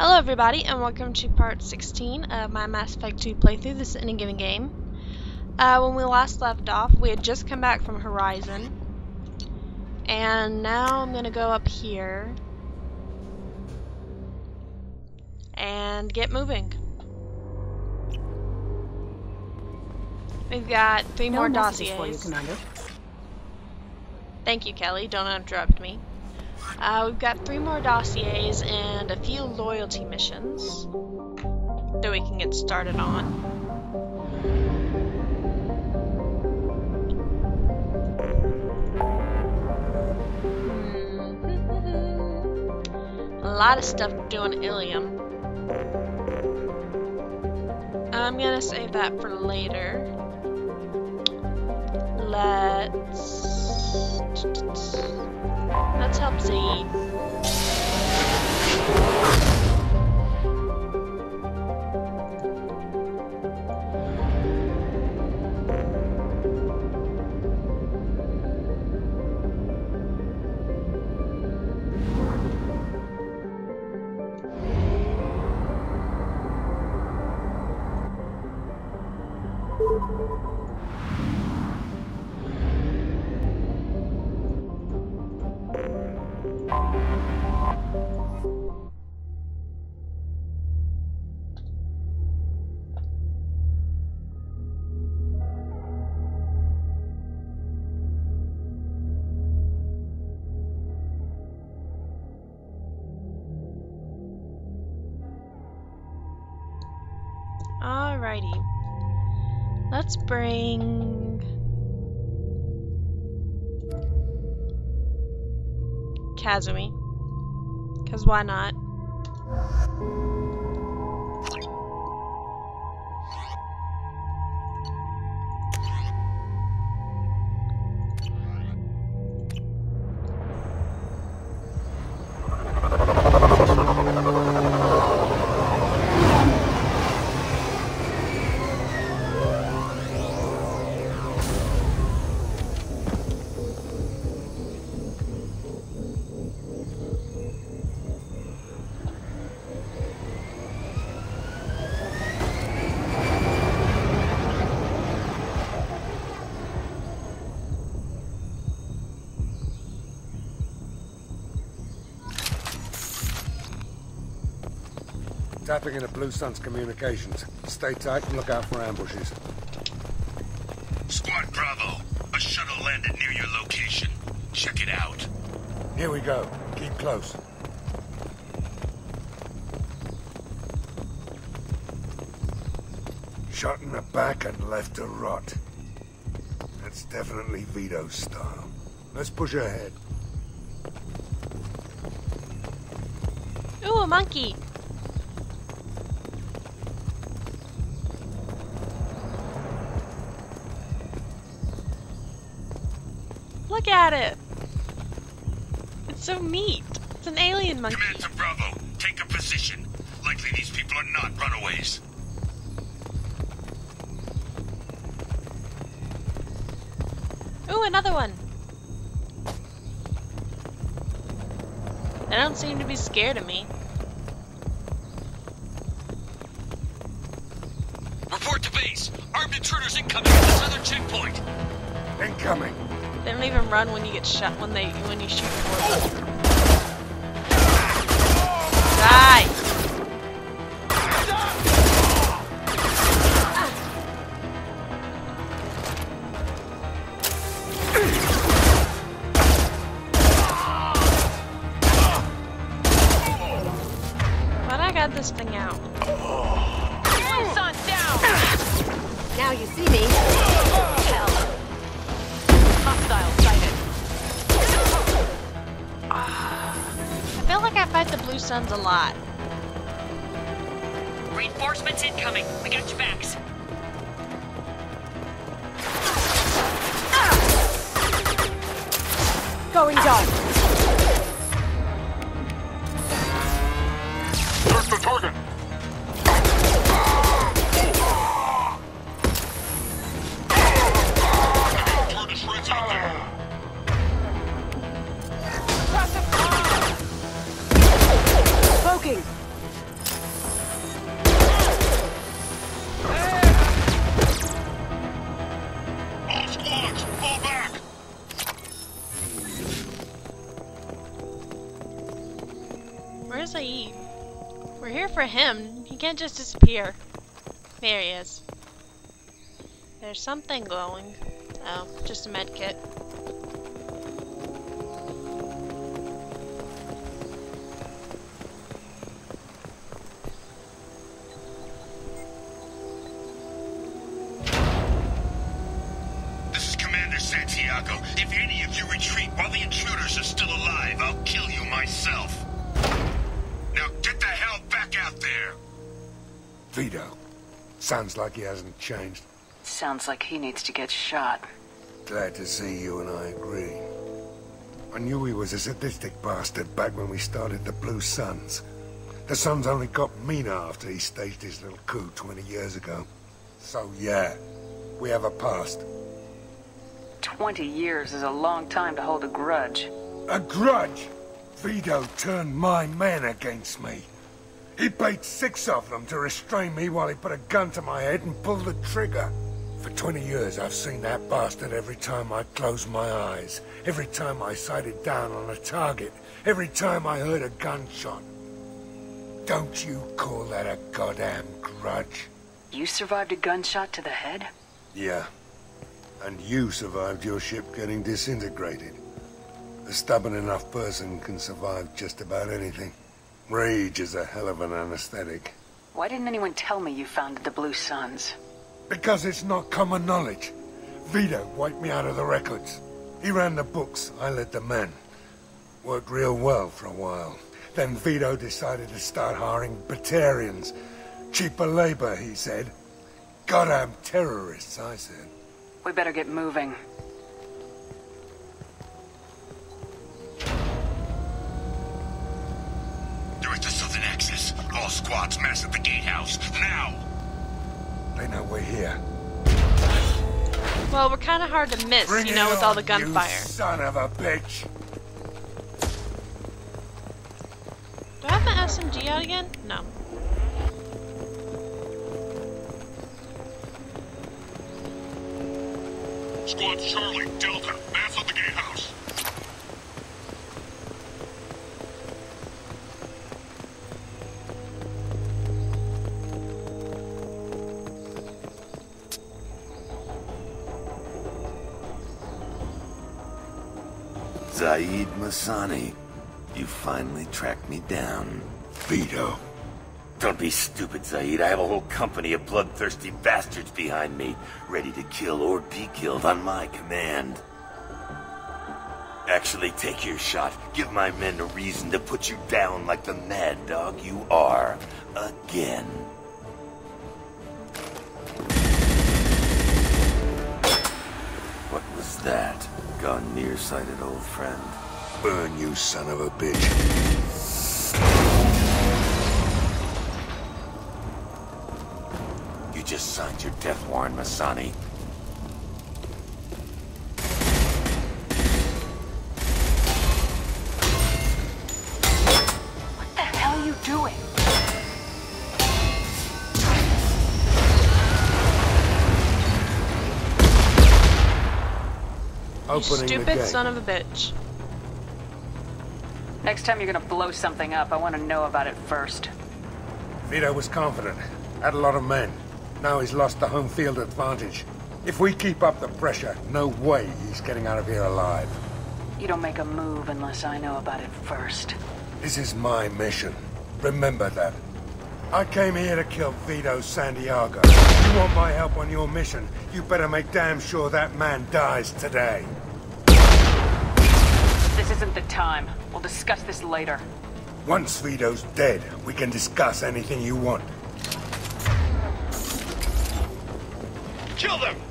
Hello everybody and welcome to part 16 of my Mass Effect 2 playthrough, this is Any Given Game. Uh, when we last left off, we had just come back from Horizon. And now I'm gonna go up here and get moving. We've got three No more messages for you, dossiers. Commander. Thank you, Kelly. Don't interrupt me. Uh, we've got three more dossiers and a few loyalty missions that we can get started on. Hmm. a lot of stuff to do on Ilium. I'm gonna save that for later. Let's Let's help Zaeed. Alrighty. Let's bring Kasumi. Cause why not? Tapping into Blue Sun's communications. Stay tight and look out for ambushes. Squad Bravo, a shuttle landed near your location. Check it out. Here we go. Keep close. Shot in the back and left to rot. That's definitely Vito's style. Let's push ahead. Ooh, a monkey! Look at it! It's so neat. It's an alien monkey. Command to Bravo, take a position. Likely these people are not runaways. Ooh, another one! They don't seem to be scared of me. Report to base. Armed intruders incoming at the southern checkpoint. Incoming. They don't even run when you get shot when they when you shoot for them. The a lot. Reinforcements incoming. We got your backs. Just disappear. There he is. There's something glowing. Oh, just a med kit. This is Commander Santiago. If any of you retreat while the intruders are still alive, I'll kill you myself. Vito. Sounds like he hasn't changed. Sounds like he needs to get shot. Glad to see you and I agree. I knew he was a sadistic bastard back when we started the Blue Suns. The Suns only got meaner after he staged his little coup 20 years ago. So yeah, we have a past. Twenty years is a long time to hold a grudge. A grudge! Vito turned my men against me. He paid six of them to restrain me while he put a gun to my head and pulled the trigger. For 20 years, I've seen that bastard every time I closed my eyes, every time I sighted down on a target, every time I heard a gunshot. Don't you call that a goddamn grudge? You survived a gunshot to the head? Yeah. And you survived your ship getting disintegrated. A stubborn enough person can survive just about anything. Rage is a hell of an anesthetic. Why didn't anyone tell me you founded the Blue Suns? Because it's not common knowledge. Vito wiped me out of the records. He ran the books, I led the men. Worked real well for a while. Then Vito decided to start hiring Batarians. Cheaper labor, he said. Goddamn terrorists, I said. We better get moving. Squads at the gatehouse. Now! They know we're here. Well, we're kind of hard to miss, Bring you know, with all the on, gunfire. You son of a bitch! Do I have my SMG out again? No. Squad Charlie, Delta, mass at the gatehouse. Zaeed you finally tracked me down. Vito. Don't be stupid, Zaeed. I have a whole company of bloodthirsty bastards behind me, ready to kill or be killed on my command. Actually, take your shot. Give my men a reason to put you down like the mad dog you are. Again. What was that? Gone nearsighted, old friend. Burn, you son of a bitch. You just signed your death warrant, Massani. What the hell are you doing? Opening the stupid son of a bitch. Next time you're gonna blow something up, I want to know about it first. Vito was confident. Had a lot of men. Now he's lost the home field advantage. If we keep up the pressure, no way he's getting out of here alive. You don't make a move unless I know about it first. This is my mission. Remember that. I came here to kill Vito Santiago. If You want my help on your mission, you better make damn sure that man dies today. This isn't the time. We'll discuss this later. Once Vito's dead, we can discuss anything you want. Kill them!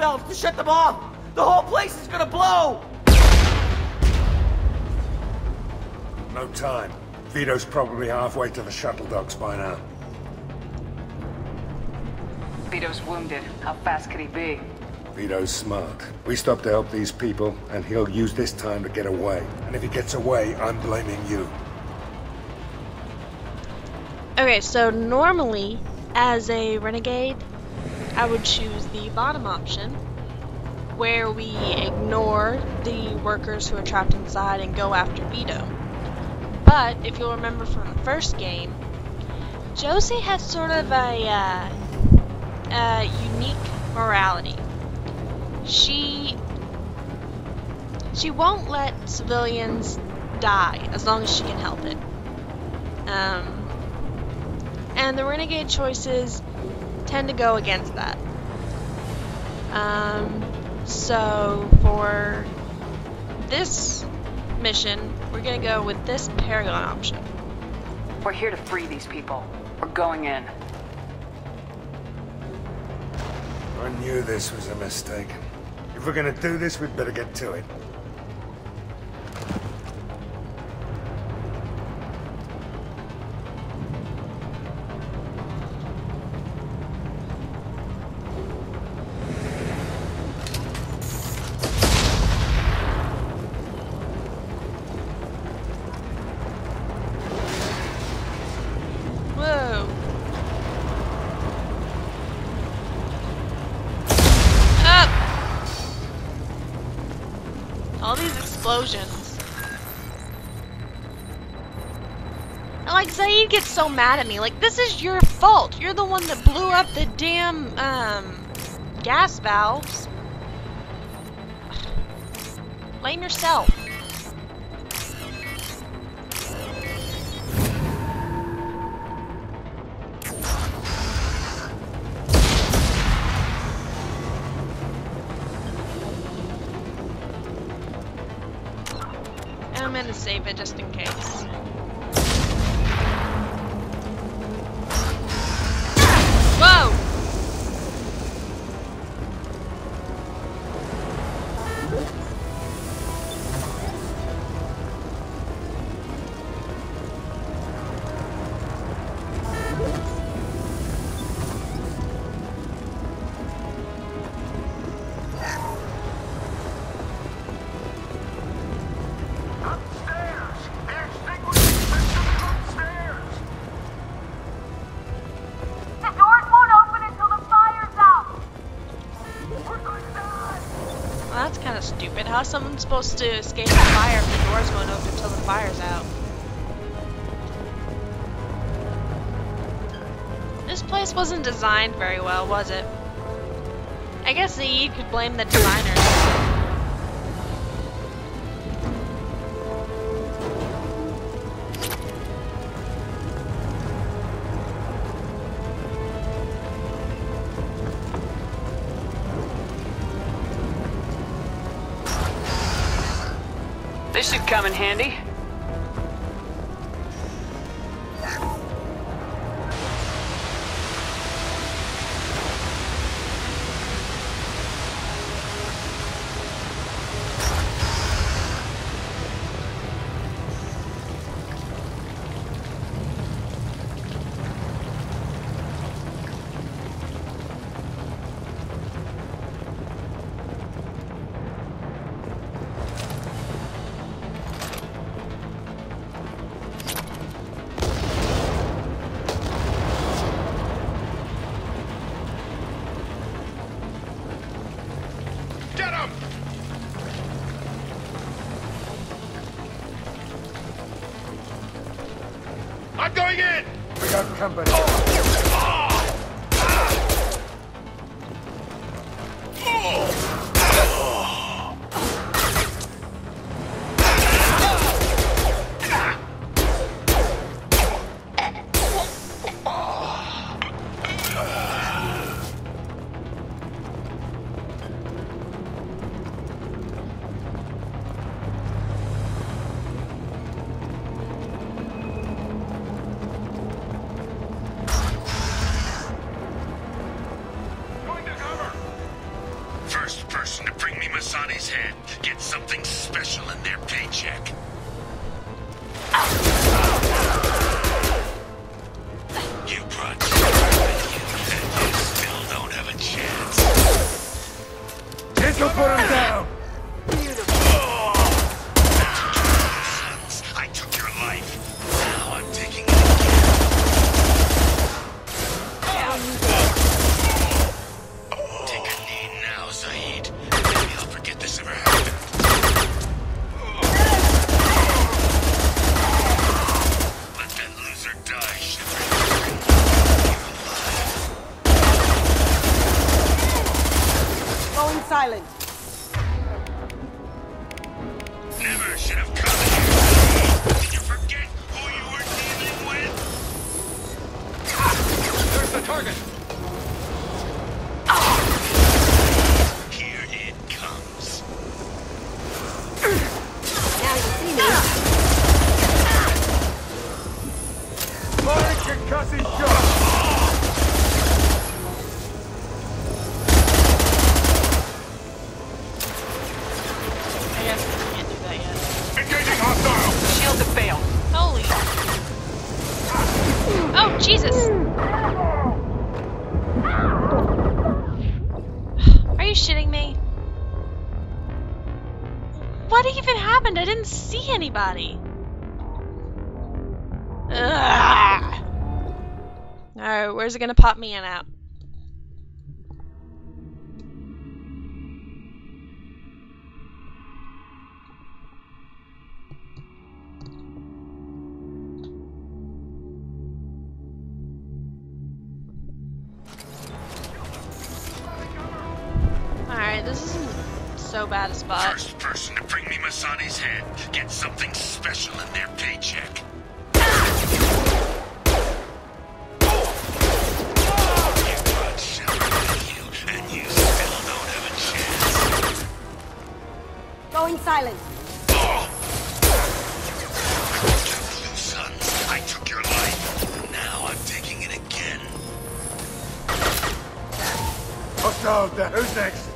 Valves to shut them off! The whole place is gonna blow! No time. Vito's probably halfway to the shuttle docks by now. Vito's wounded. How fast could he be? Vito's smart. We stop to help these people, and he'll use this time to get away. And if he gets away, I'm blaming you. Okay, so normally, as a renegade, I would choose the bottom option, where we ignore the workers who are trapped inside and go after Vito. But, if you'll remember from the first game, Josie has sort of a, uh, a unique morality. She she won't let civilians die as long as she can help it. Um, and the renegade choices tend to go against that. Um, so for this mission, we're gonna go with this Paragon option. We're here to free these people. We're going in. I knew this was a mistake. If we're gonna do this, we'd better get to it. Explosions. And like Zaeed gets so mad at me. Like this is your fault. You're the one that blew up the damn um gas valves. Blame yourself. Supposed to escape the fire if the doors won't open until the fire's out? This place wasn't designed very well, was it? I guess Zaeed could blame the designers. Come in handy. Company. never should have come. is it going to pop me in at? Alright, this is so bad a spot. First person to bring me Massani's head get something special in their paycheck. silent. Who's next?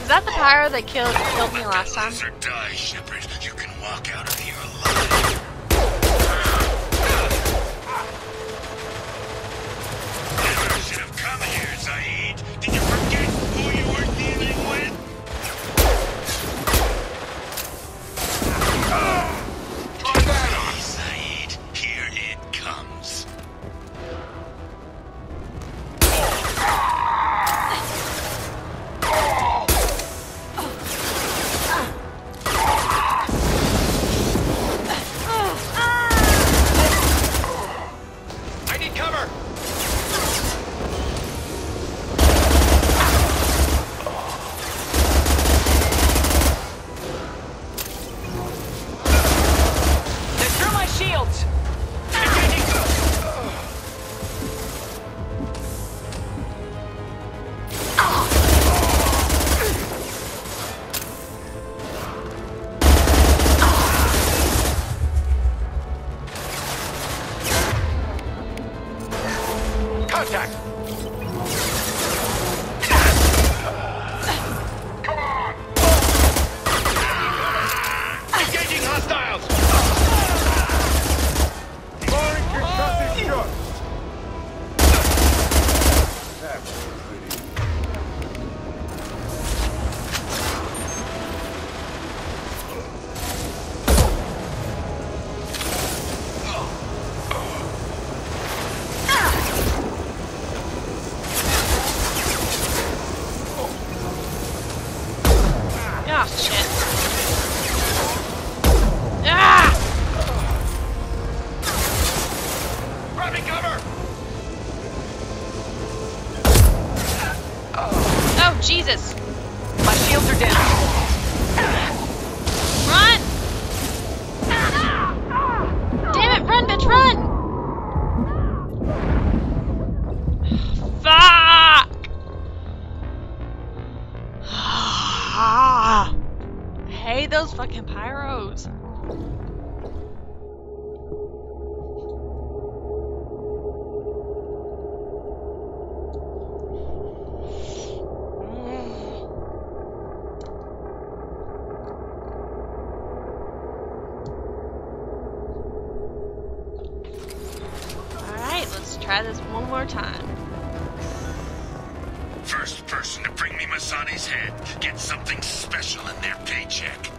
Is that the pyro that killed killed me last time? Die, Shepard. You can walk out of here. try this one more time. First person to bring me Massani's head gets something special in their paycheck.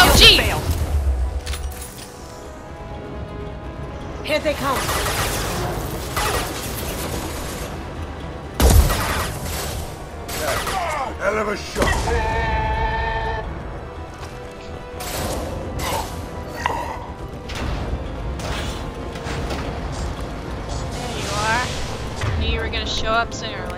Oh, gee! Here they come. Hell of a shot. There you are. I knew you were gonna show up sooner or later.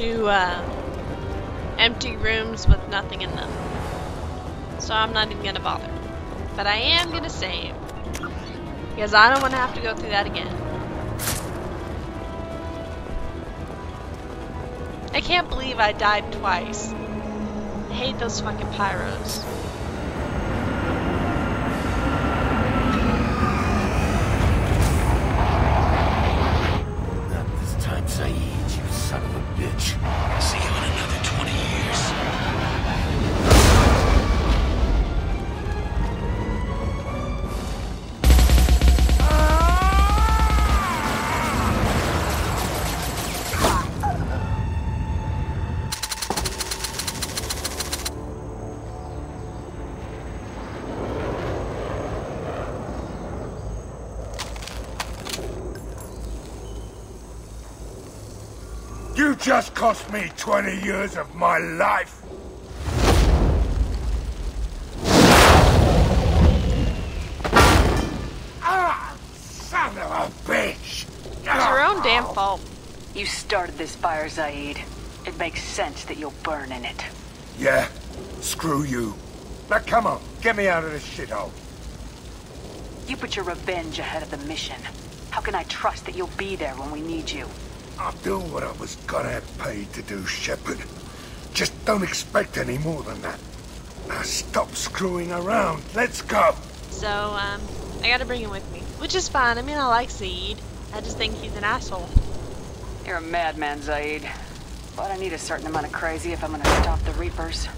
to uh, empty rooms with nothing in them. So I'm not even gonna bother. But I am gonna save. Because I don't want to have to go through that again. I can't believe I died twice. I hate those fucking pyros. Cost me 20 years of my life. Ah, son of a bitch! It's your own damn fault. You started this fire, Zaeed. It makes sense that you'll burn in it. Yeah, screw you. Now come on, get me out of this shithole. You put your revenge ahead of the mission. How can I trust that you'll be there when we need you? I'll do what I was gonna have paid to do, Shepard. Just don't expect any more than that. Now stop screwing around. Let's go. So, um, I gotta bring him with me. Which is fine. I mean, I like Zaeed. I just think he's an asshole. You're a madman, Zaeed. But I need a certain amount of crazy if I'm gonna stop the Reapers.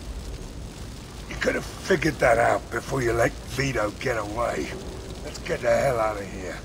You could have figured that out before you let Vito get away. Let's get the hell out of here.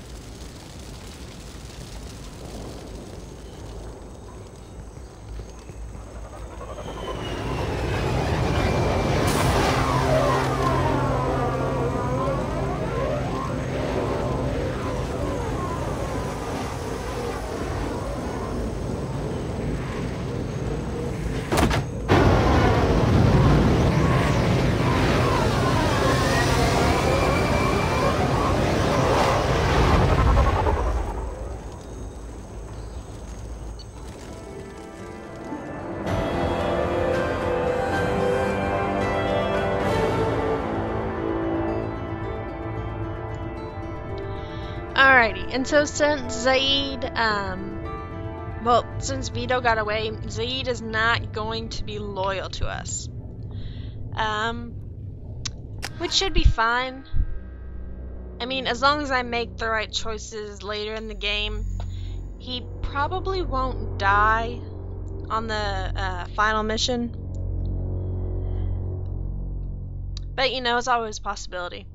Alrighty, and so since Zaeed, um, well, since Vito got away, Zaeed is not going to be loyal to us. Um, which should be fine. I mean, as long as I make the right choices later in the game, he probably won't die on the uh, final mission. But you know, it's always a possibility.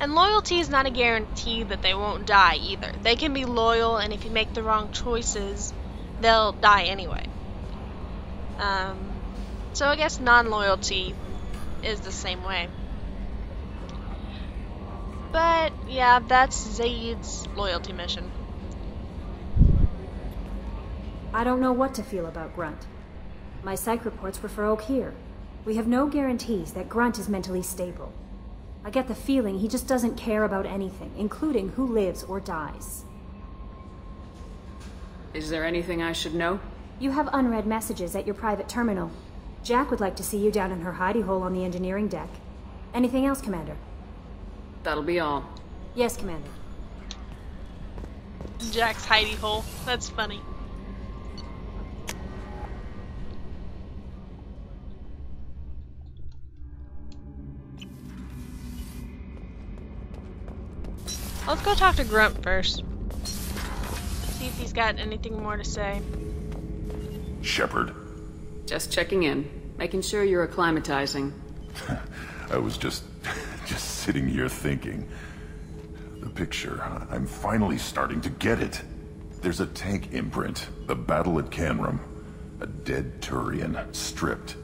And loyalty is not a guarantee that they won't die either. They can be loyal, and if you make the wrong choices, they'll die anyway. Um, so I guess non-loyalty is the same way. But yeah, that's Zaeed's loyalty mission. I don't know what to feel about Grunt. My psych reports were for Okeer. We have no guarantees that Grunt is mentally stable. I get the feeling he just doesn't care about anything, including who lives or dies. Is there anything I should know? You have unread messages at your private terminal. Jack would like to see you down in her hidey hole on the engineering deck. Anything else, Commander? That'll be all. Yes, Commander. Jack's hidey hole. That's funny. Let's go talk to Grunt first. See if he's got anything more to say. Shepard, Just checking in. Making sure you're acclimatizing. I was just just sitting here thinking. The picture, I'm finally starting to get it. There's a tank imprint, the battle at Canrum. A dead Turian, stripped.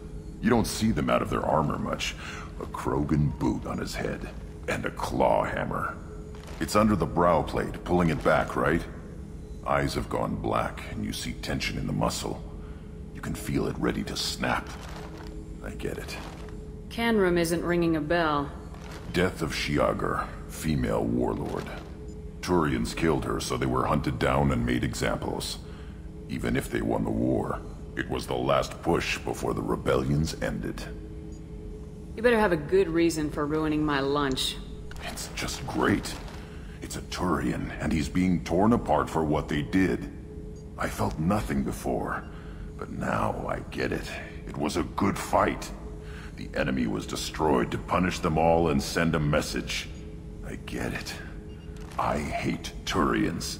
You don't see them out of their armor much. A Krogan boot on his head, and a claw hammer. It's under the brow plate, pulling it back, right? Eyes have gone black, and you see tension in the muscle. You can feel it ready to snap. I get it. Canrum isn't ringing a bell. Death of Shiagar, female warlord. Turians killed her, so they were hunted down and made examples. Even if they won the war, it was the last push before the rebellions ended. You better have a good reason for ruining my lunch. It's just great. It's a Turian, and he's being torn apart for what they did. I felt nothing before, but now I get it. It was a good fight. The enemy was destroyed to punish them all and send a message. I get it. I hate Turians.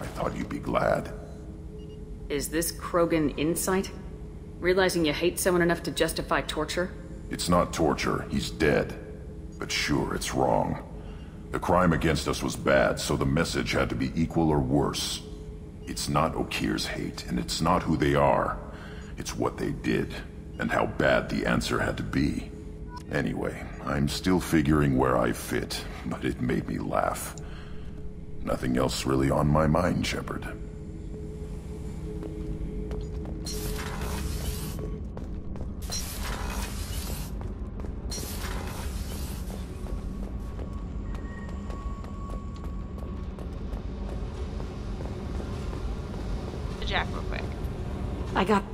I thought you'd be glad. Is this Krogan insight? Realizing you hate someone enough to justify torture? It's not torture, he's dead. But sure, it's wrong. The crime against us was bad, so the message had to be equal or worse. It's not Okeer's hate, and it's not who they are. It's what they did, and how bad the answer had to be. Anyway, I'm still figuring where I fit, but it made me laugh. Nothing else really on my mind, Shepard.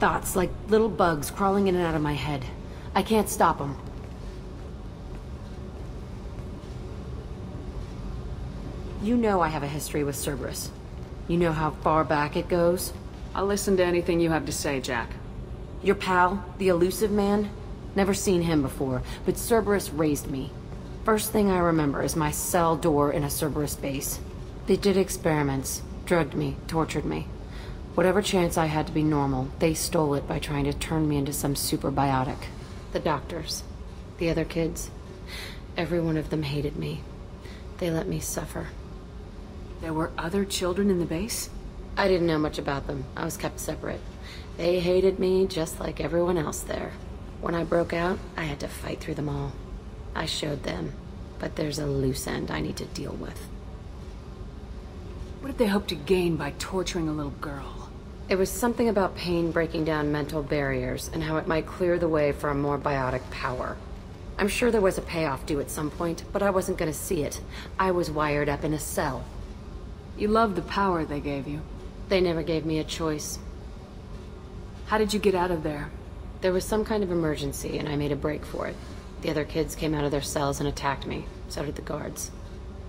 Thoughts like little bugs crawling in and out of my head. I can't stop them. You know I have a history with Cerberus. You know how far back it goes? I'll listen to anything you have to say, Jack. Your pal, the Illusive Man? Never seen him before, but Cerberus raised me. First thing I remember is my cell door in a Cerberus base. They did experiments, drugged me, tortured me. Whatever chance I had to be normal, they stole it by trying to turn me into some superbiotic. The doctors, the other kids, every one of them hated me. They let me suffer. There were other children in the base? I didn't know much about them. I was kept separate. They hated me just like everyone else there. When I broke out, I had to fight through them all. I showed them, but there's a loose end I need to deal with. What did they hope to gain by torturing a little girl? It was something about pain breaking down mental barriers and how it might clear the way for a more biotic power. I'm sure there was a payoff due at some point, but I wasn't gonna see it. I was wired up in a cell. You loved the power they gave you. They never gave me a choice. How did you get out of there? There was some kind of emergency, and I made a break for it. The other kids came out of their cells and attacked me. So did the guards.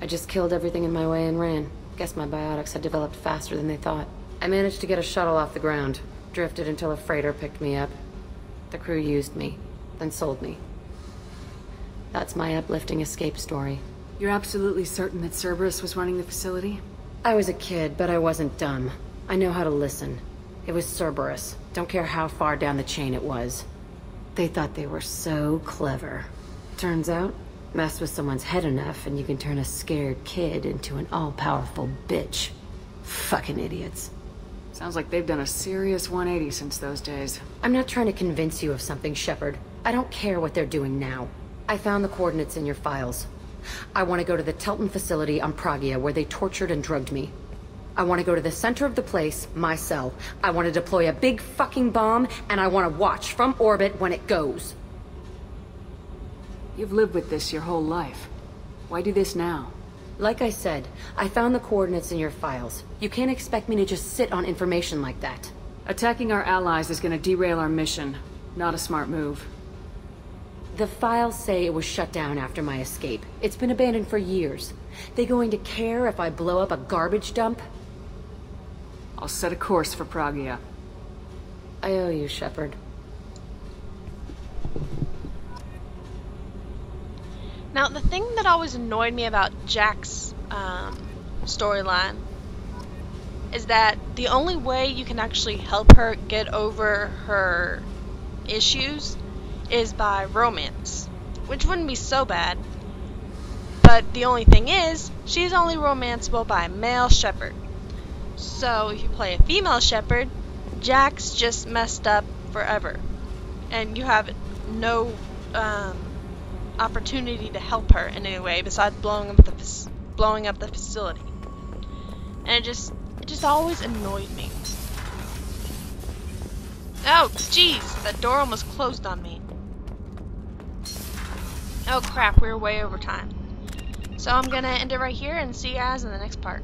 I just killed everything in my way and ran. Guess my biotics had developed faster than they thought. I managed to get a shuttle off the ground. Drifted until a freighter picked me up. The crew used me, then sold me. That's my uplifting escape story. You're absolutely certain that Cerberus was running the facility? I was a kid, but I wasn't dumb. I know how to listen. It was Cerberus. Don't care how far down the chain it was. They thought they were so clever. Turns out, mess with someone's head enough and you can turn a scared kid into an all-powerful bitch. Fucking idiots. Sounds like they've done a serious 180 since those days. I'm not trying to convince you of something, Shepard. I don't care what they're doing now. I found the coordinates in your files. I want to go to the Teltin facility on Pragia where they tortured and drugged me. I want to go to the center of the place, my cell. I want to deploy a big fucking bomb, and I want to watch from orbit when it goes. You've lived with this your whole life. Why do this now? Like I said, I found the coordinates in your files. You can't expect me to just sit on information like that. Attacking our allies is gonna derail our mission. Not a smart move. The files say it was shut down after my escape. It's been abandoned for years. They going to care if I blow up a garbage dump? I'll set a course for Pragia. I owe you, Shepard. Now, the thing that always annoyed me about Jack's um, storyline is that the only way you can actually help her get over her issues is by romance, which wouldn't be so bad. But the only thing is, she's only romanceable by a male Shepard. So if you play a female Shepard, Jack's just messed up forever, and you have no um, opportunity to help her in any way besides blowing up the blowing up the facility. And it just it just always annoyed me. Oh, jeez, that door almost closed on me. Oh crap, we're way over time. So I'm gonna end it right here and see you guys in the next part.